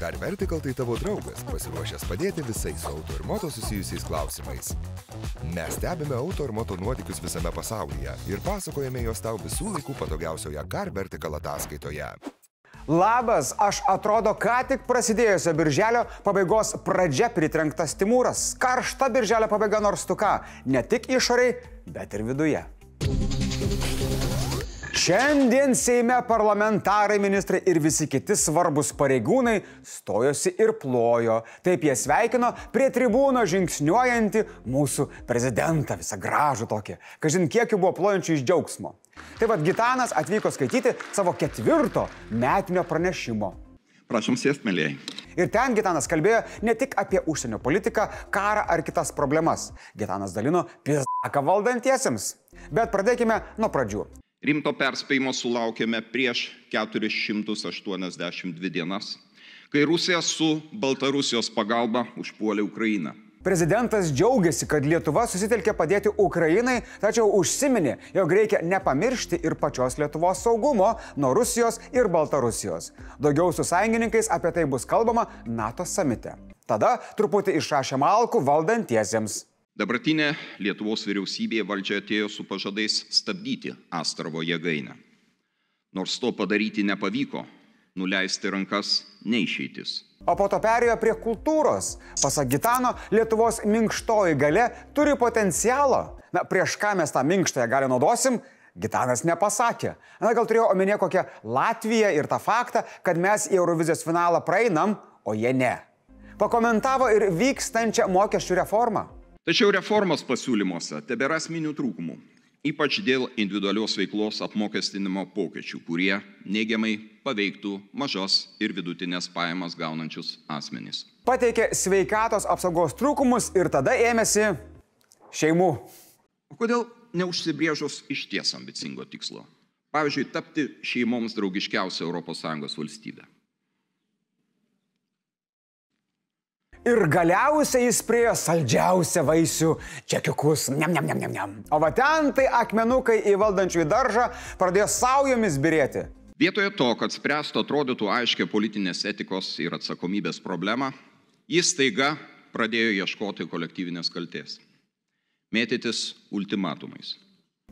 Car Vertical tai tavo draugas, pasiruošęs padėti visais su auto ir moto susijusiais klausimais. Mes stebime auto ir moto nuotykius visame pasaulyje ir pasakojame juos tau visų laikų patogiausioje Car Vertical ataskaitoje. Labas, aš atrodo, ką tik prasidėjusio birželio pabaigos pradžia pritrenktas Timūras. Karšta birželio pabaiga nors tu ką, ne tik išoriai, bet ir viduje. Šiandien Seime parlamentarai, ministrai ir visi kiti svarbus pareigūnai stojosi ir plojo. Taip jie sveikino prie tribūno žingsniuojantį mūsų prezidentą, visą gražų tokį. Kažin kiek jų buvo plojančių iš džiaugsmo. Tai vad Gitanas atvyko skaityti savo ketvirto metinio pranešimo. Prašom sėsti, mėlyjei. Ir ten Gitanas kalbėjo ne tik apie užsienio politiką, karą ar kitas problemas. Gitanas dalino pizdaką valdantiesiems. Bet pradėkime nuo pradžių. Rimto perspėjimo sulaukėme prieš 482 dienas, kai Rusija su Baltarusijos pagalba užpuolė Ukrainą. Prezidentas džiaugiasi, kad Lietuva susitelkė padėti Ukrainai, tačiau užsiminė, jog reikia nepamiršti ir pačios Lietuvos saugumo nuo Rusijos ir Baltarusijos. Daugiau su sąjungininkais apie tai bus kalbama NATO samite. Tada truputį išrašė malkų valdantiesiems. Dabartinė Lietuvos vyriausybė valdžia atėjo su pažadais stabdyti Astravo jėgainę. Nors to padaryti nepavyko, nuleisti rankas neišeitis. O po to perėjo prie kultūros. Pasak Gitano, Lietuvos minkštoji gale turi potencialą. Na, prieš ką mes tą minkštąją galę naudosim, Gitanas nepasakė. Na, gal turėjo omenyje kokią Latviją ir tą faktą, kad mes į Eurovizijos finalą praeinam, o jie ne. Pakomentavo ir vykstančią mokesčių reformą. Tačiau reformos pasiūlymuose tebėra asmenių trūkumų, ypač dėl individualios veiklos apmokestinimo pokyčių, kurie neigiamai paveiktų mažos ir vidutinės pajamas gaunančius asmenys. Pateikė sveikatos apsaugos trūkumus ir tada ėmėsi šeimų. O kodėl neužsibrėžus iš ties ambicingo tikslo? Pavyzdžiui, tapti šeimoms draugiškiausia ES valstybė. Ir galiausiai jis priejo saldžiausią vaisių čekiukus. Niam, niam, niam, niam, niam. O va ten tai akmenukai į valdančiųjų daržą pradėjo saujomis birėti. Vietoje to, kad spręstų atrodytų aiškia politinės etikos ir atsakomybės problemą, jis taiga pradėjo ieškoti kolektyvinės kalties. Mėtytis ultimatumais.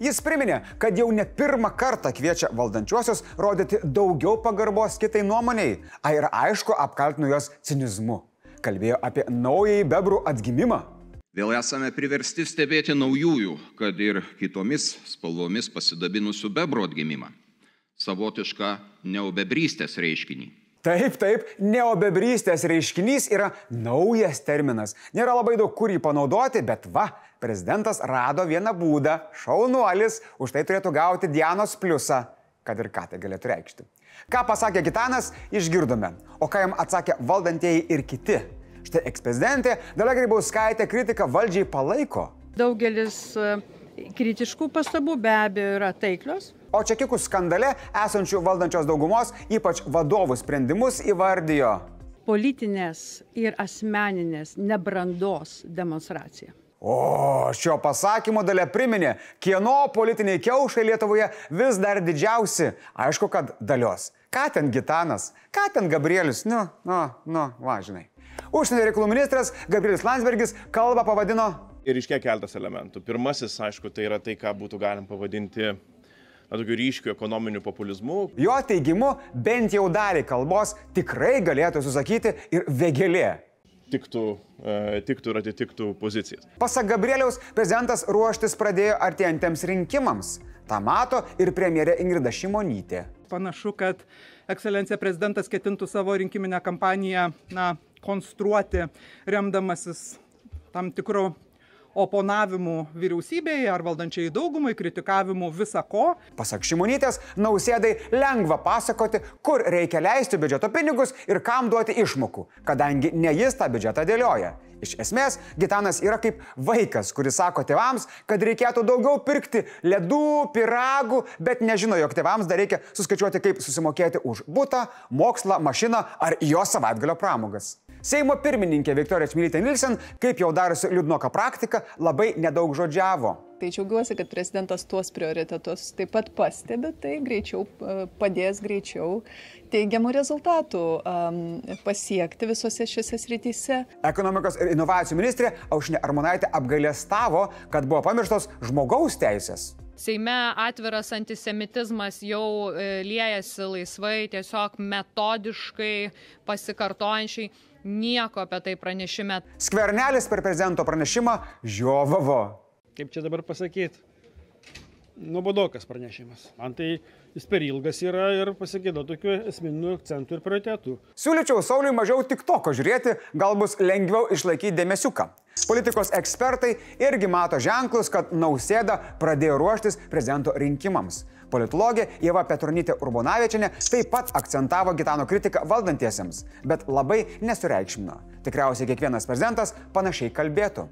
Jis priminė, kad jau ne pirmą kartą kviečia valdančiuosius rodyti daugiau pagarbos kitai nuomoniai, a ir aišku apkaltinu juos cinizmu kalbėjo apie naująjį bebrų atgimimą. Vėl esame priversti stebėti naujųjų, kad ir kitomis spalvomis pasidabinusių bebrų atgimimą. Savotišką neobebrystės reiškinį. Taip, taip, neobebrystės reiškinys yra naujas terminas. Nėra labai daug kur jį panaudoti, bet va, prezidentas rado vieną būdą. Šaunuolis, už tai turėtų gauti Dianos pliusą, kad ir ką tai galėtų reikšti. Ką pasakė Gitanas, išgirdome. O ką jam atsakė valdantieji ir kiti. Štai eksprezidentė Dalia Grybauskaitė kritiką valdžiai palaiko. Daugelis e, kritiškų pastabų be abejo yra taiklios. O čekikų skandale esančių valdančios daugumos, ypač vadovų sprendimus įvardijo. Politinės ir asmeninės nebrandos demonstracija. O šio pasakymo dalė priminė, kieno politiniai kiaušai Lietuvoje vis dar didžiausi. Aišku, kad dalios. Ką ten Gitanas, ką ten Gabrielius, nu, nu, nu, važinai. Užsienio reikalų ministras Gabrielis Landsbergis kalbą pavadino. Ir iškiek keltas elementų. Pirmasis, aišku, tai yra tai, ką būtų galim pavadinti tokiu ryškiu ekonominiu populizmu. Jo teigimu, bent jau dalį kalbos tikrai galėtų susakyti ir vėgelė tiktų, e, tiktų ir atitiktų pozicijas. Pasak Gabrieliaus, prezidentas ruoštis pradėjo artėjantiems rinkimams. Ta mato ir premjerė Ingrida Šimonytė. Panašu, kad ekscelencija prezidentas ketintų savo rinkiminę kampaniją na, konstruoti remdamasis tam tikru oponavimu vyriausybei ar valdančiai daugumai, kritikavimu visa ko. Pasak Šimonytės, nausėdai lengva pasakoti, kur reikia leisti biudžeto pinigus ir kam duoti išmokų, kadangi ne jis tą biudžetą dėlioja. Iš esmės, Gitanas yra kaip vaikas, kuris sako tėvams, kad reikėtų daugiau pirkti ledų, piragų, bet nežino, jog tėvams dar reikia suskaičiuoti, kaip susimokėti už būtą, mokslą, mašiną ar jo savaitgalio pramogas. Seimo pirmininkė Viktorija Čmilytė Nilsen, kaip jau darosi liūdnoka praktika, labai nedaug žodžiavo. Tai džiaugiuosi, kad prezidentas tuos prioritetus taip pat pastebi, tai greičiau e, padės greičiau teigiamų rezultatų um, pasiekti visose šiose srityse. Ekonomikos ir inovacijų ministrė Aušinė Armonaitė apgailėstavo, kad buvo pamirštos žmogaus teisės. Seime atviras antisemitizmas jau e, liejasi laisvai, tiesiog metodiškai, pasikartojančiai nieko apie tai pranešime. Skvernelis per prezidento pranešimą žiovavo kaip čia dabar pasakyti, nuobodokas pranešimas. Man tai jis per ilgas yra ir pasigėdo tokių esminių akcentų ir prioritetų. Siūlyčiau Sauliui mažiau tik toko žiūrėti, gal bus lengviau išlaikyti dėmesiuką. Politikos ekspertai irgi mato ženklus, kad nausėda pradėjo ruoštis prezidento rinkimams. Politologė Jeva Petronytė Urbonavičiane taip pat akcentavo Gitano kritiką valdantiesiems, bet labai nesureikšmino. Tikriausiai kiekvienas prezidentas panašiai kalbėtų.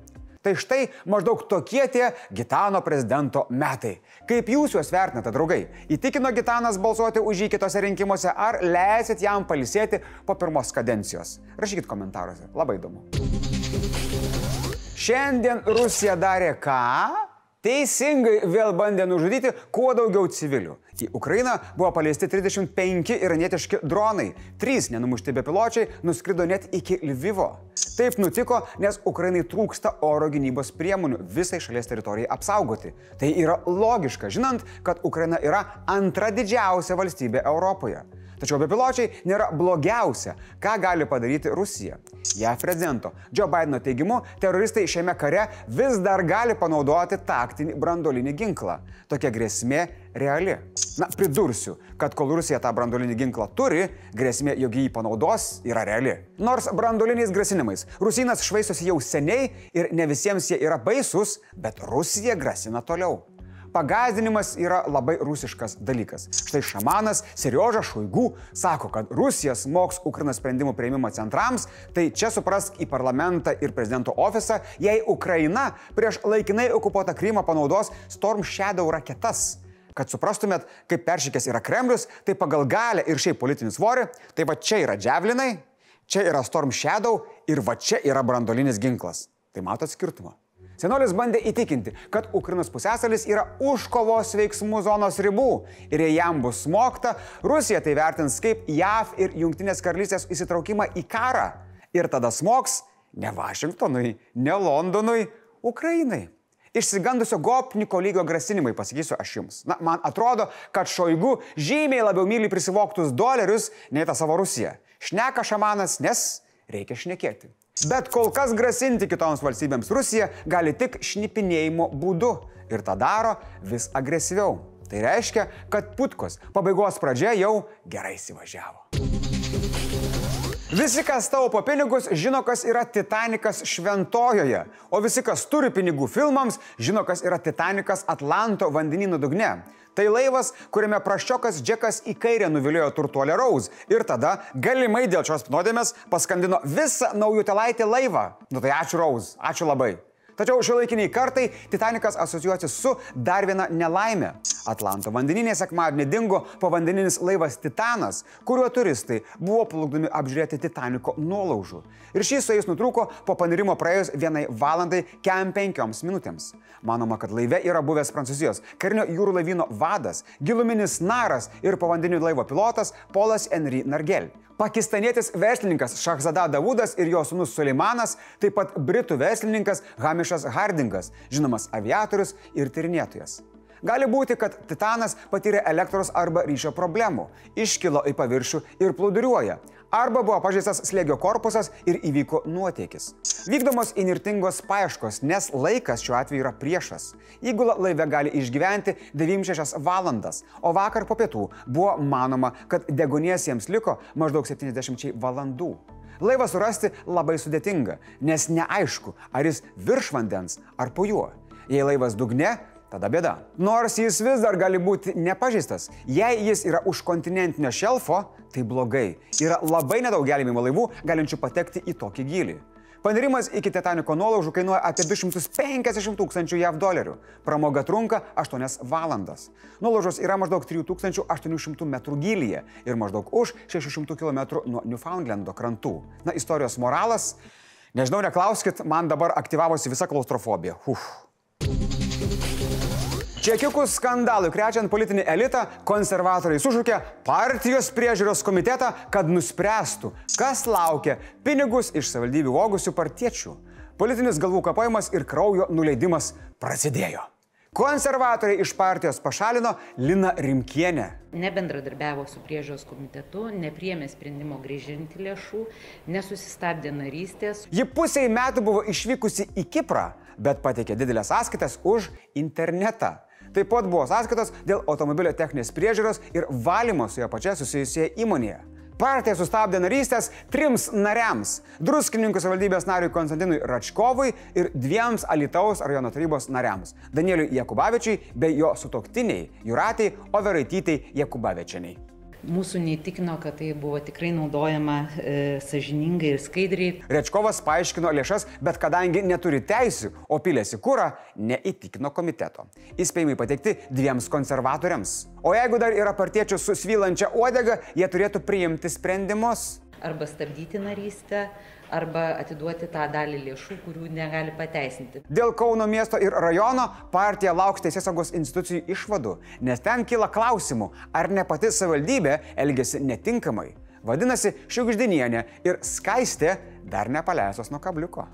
Tai štai maždaug tokie tie Gitano prezidento metai. Kaip jūs juos vertinate, draugai? Įtikino Gitanas balsuoti už jį kitose rinkimuose ar leisit jam palisėti po pirmos kadencijos? Rašykit komentaruose, labai įdomu. Šiandien Rusija darė ką? Teisingai vėl bandė nužudyti kuo daugiau civilių. Į Ukrainą buvo paleisti 35 iranietiški dronai, 3 nenumušti bepiločiai nuskrido net iki Lvivo. Taip nutiko, nes Ukrainai trūksta oro gynybos priemonių visai šalies teritorijai apsaugoti. Tai yra logiška, žinant, kad Ukraina yra antra didžiausia valstybė Europoje. Tačiau bepiločiai nėra blogiausia, ką gali padaryti Rusija. JAF prezidento Joe Bideno teigimu, teroristai šiame kare vis dar gali panaudoti taktinį brandolinį ginklą. Tokia grėsmė reali. Na, pridursiu, kad kol Rusija tą brandolinį ginklą turi, grėsmė, jog jį panaudos, yra reali. Nors brandoliniais grasinimais Rusinas švaistosi jau seniai ir ne visiems jie yra baisus, bet Rusija grasina toliau pagazdinimas yra labai rusiškas dalykas. Štai šamanas Serioža Šoigu sako, kad Rusija smoks Ukrainos sprendimų prieimimo centrams, tai čia suprask į parlamentą ir prezidento ofisą, jei Ukraina prieš laikinai okupuotą Krymą panaudos Storm Shadow raketas. Kad suprastumėt, kaip peršykęs yra Kremlius, tai pagal galę ir šiaip politinį svorį, tai va čia yra dževlinai, čia yra Storm Shadow ir va čia yra brandolinis ginklas. Tai matot skirtumą. Senolis bandė įtikinti, kad Ukrainos pusėsalis yra už kovos veiksmų zonos ribų ir jei jam bus smogta, Rusija tai vertins kaip JAV ir Junktinės karalystės įsitraukimą į karą. Ir tada smogs ne Vašingtonui, ne Londonui, Ukrainai. Išsigandusio gopniko lygio grasinimai, pasakysiu aš jums. Na, man atrodo, kad Šoigu žymiai labiau myli prisivoktus dolerius nei tą savo Rusiją. Šneka šamanas, nes reikia šnekėti. Bet kol kas grasinti kitoms valstybėms Rusija gali tik šnipinėjimo būdu ir tą daro vis agresyviau. Tai reiškia, kad putkos pabaigos pradžia jau gerai įsivažiavo. Visi, kas taupo pinigus, žino, kas yra Titanikas šventojoje, o visi, kas turi pinigų filmams, žino, kas yra Titanikas Atlanto vandenynų dugne. Tai laivas, kuriame praščiokas Džekas į kairę nuviliojo turtuolę Rose ir tada galimai dėl šios nuodėmės paskandino visą naujų telaitį laivą. Nu tai ačiū Rose, ačiū labai. Tačiau šiuolaikiniai kartai Titanikas asocijuosi su dar viena nelaimė. Atlanto vandeninė sekmadienį dingo povandeninis laivas Titanas, kuriuo turistai buvo plukdomi apžiūrėti Titaniko nuolaužų. Ir šis su jais nutrūko po panirimo praėjus vienai valandai kem penkioms minutėms. Manoma, kad laive yra buvęs Prancūzijos karinio jūrų laivyno vadas, giluminis naras ir povandeninių laivo pilotas Polas Henry Nargel. Pakistanietis verslininkas Šahzada Davudas ir jo sūnus Suleimanas, taip pat britų verslininkas Hamišas Hardingas, žinomas aviatorius ir tyrinėtojas. Gali būti, kad Titanas patyrė elektros arba ryšio problemų, iškilo į paviršių ir plūduriuoja, arba buvo pažeistas slėgio korpusas ir įvyko nuotėkis. Vykdomos inirtingos paieškos, nes laikas šiuo atveju yra priešas. Įgula laive gali išgyventi 96 valandas, o vakar po pietų buvo manoma, kad degonies jiems liko maždaug 70 valandų. Laivą surasti labai sudėtinga, nes neaišku, ar jis virš vandens ar po juo. Jei laivas dugne, tada bėda. Nors jis vis dar gali būti nepažįstas, jei jis yra už kontinentinio šelfo, tai blogai. Yra labai nedaug gelbėjimo laivų, galinčių patekti į tokį gilį. Panirimas iki Titaniko nuolaužų kainuoja apie 250 tūkstančių JAV dolerių. Pramoga trunka 8 valandas. Nuolaužos yra maždaug 3800 metrų gylyje ir maždaug už 600 km nuo Newfoundlando krantų. Na, istorijos moralas. Nežinau, neklauskit, man dabar aktyvavosi visa klaustrofobija. Uf. Čekiukų skandalui krečiant politinį elitą, konservatoriai sušūkė partijos priežiūros komitetą, kad nuspręstų, kas laukia pinigus iš savivaldybių vogusių partiečių. Politinis galvų kapojimas ir kraujo nuleidimas prasidėjo. Konservatoriai iš partijos pašalino Lina Rimkienę. Nebendradarbiavo su priežiūros komitetu, nepriemė sprendimo grįžinti lėšų, nesusistabdė narystės. Ji pusiai metų buvo išvykusi į Kiprą, bet pateikė didelės sąskaitas už internetą. Taip pat buvo sąskaitos dėl automobilio techninės priežiūros ir valymo su jo pačia susijusioje įmonėje. Partija sustabdė narystės trims nariams - druskininkų savivaldybės nariui Konstantinui Račkovui ir dviems Alitaus rajono tarybos nariams - Danieliui Jakubavičiui bei jo sutoktiniai Juratijai Overaitytei Jakubavičianiai mūsų neįtikino, kad tai buvo tikrai naudojama e, sažiningai ir skaidriai. Rečkovas paaiškino lėšas, bet kadangi neturi teisių, o pilėsi kūrą, neįtikino komiteto. Įspėjimai pateikti dviems konservatoriams. O jeigu dar yra partiečių su svylančia uodega, jie turėtų priimti sprendimus. Arba stabdyti narystę, arba atiduoti tą dalį lėšų, kurių negali pateisinti. Dėl Kauno miesto ir rajono partija lauks teisėsaugos institucijų išvadų, nes ten kyla klausimų, ar ne pati savivaldybė elgesi netinkamai. Vadinasi, Šiugždinienė ir Skaistė dar nepaleistos nuo kabliuko.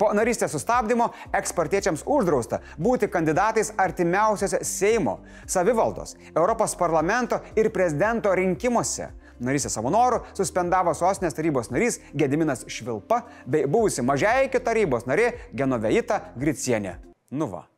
Po narystės sustabdymo ekspartiečiams uždrausta būti kandidatais artimiausiose Seimo, savivaldos, Europos parlamento ir prezidento rinkimuose. Narystę savo norų suspendavo sostinės tarybos narys Gediminas Švilpa bei buvusi mažiaikio tarybos narė Genoveita Gricienė. Nuva.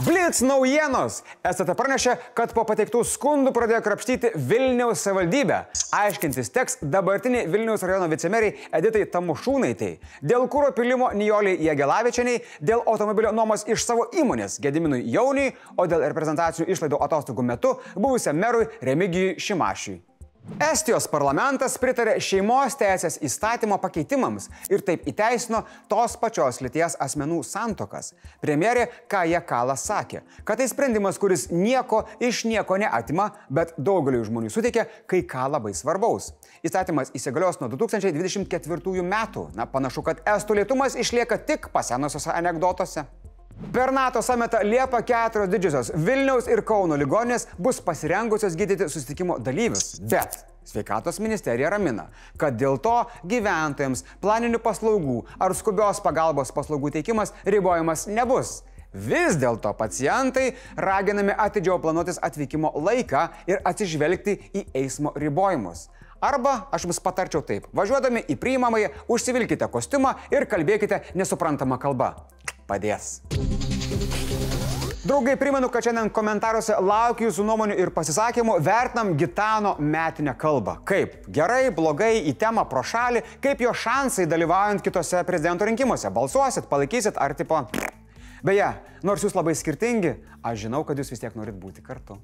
Blitz naujienos. SAT pranešė, kad po pateiktų skundų pradėjo krapštyti Vilniaus savivaldybę. Aiškintis teks dabartiniai Vilniaus rajono vicemeriai Editai Tamušūnaitai. Dėl kūro pilimo Nijoliai Jėgelavičianiai, dėl automobilio nuomos iš savo įmonės Gediminui Jauniui, o dėl reprezentacinių išlaidų atostogų metu buvusiam merui Remigijui Šimašiui. Estijos parlamentas pritarė šeimos teisės įstatymo pakeitimams ir taip įteisino tos pačios lyties asmenų santokas. Premjerė Kaja Kalas sakė, kad tai sprendimas, kuris nieko iš nieko neatima, bet daugeliu žmonių suteikia kai ką labai svarbaus. Įstatymas įsigalios nuo 2024 metų. Na, panašu, kad estų lietumas išlieka tik pasenusiuose anegdotuose. Per NATO sametą Liepa keturios didžiosios Vilniaus ir Kauno ligonės bus pasirengusios gydyti susitikimo dalyvius. Bet Sveikatos ministerija ramina, kad dėl to gyventojams planinių paslaugų ar skubios pagalbos paslaugų teikimas ribojamas nebus. Vis dėlto pacientai raginami atidžiau planuotis atvykimo laiką ir atsižvelgti į eismo ribojimus. Arba aš jums patarčiau taip, važiuodami į priimamąjį, užsivilkite kostiumą ir kalbėkite nesuprantamą kalbą padės. Draugai, primenu, kad šiandien komentaruose laukiu jūsų nuomonių ir pasisakymų, vertinam Gitano metinę kalbą. Kaip? Gerai, blogai, į temą pro šalį, kaip jo šansai dalyvaujant kitose prezidento rinkimuose. Balsuosit, palaikysit ar tipo... Beje, nors jūs labai skirtingi, aš žinau, kad jūs vis tiek norit būti kartu.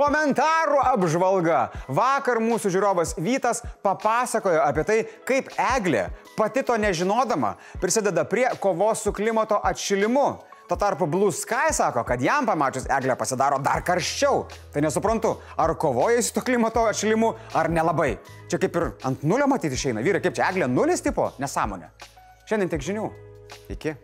Komentarų apžvalga. Vakar mūsų žiūrovas Vytas papasakojo apie tai, kaip Eglė, pati to nežinodama, prisideda prie kovos su klimato atšilimu. Tuo tarpu Blue Sky sako, kad jam pamačius Eglę pasidaro dar karščiau. Tai nesuprantu, ar kovoja su to klimato atšilimu, ar nelabai. Čia kaip ir ant nulio matyti išeina. Vyrai, kaip čia Eglė nulis tipo? Nesąmonė. Šiandien tiek žinių. Iki.